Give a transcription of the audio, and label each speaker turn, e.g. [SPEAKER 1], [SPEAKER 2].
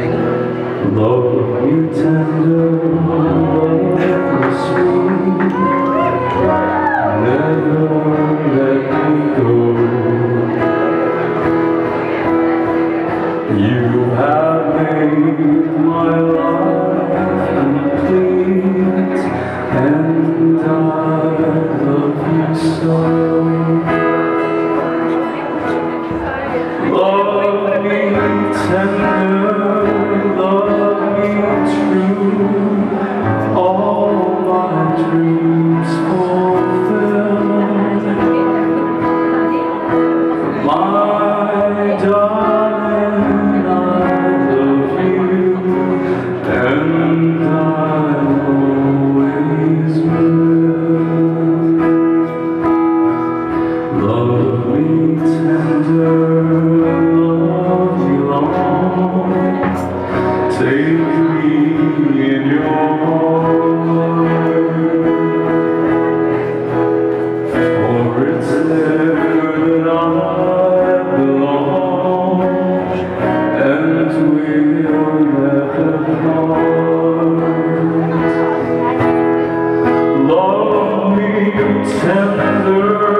[SPEAKER 1] Love you tender, love you. sweet Never let me go You have made my life complete And I love you so Love me tender Lord, love me tender.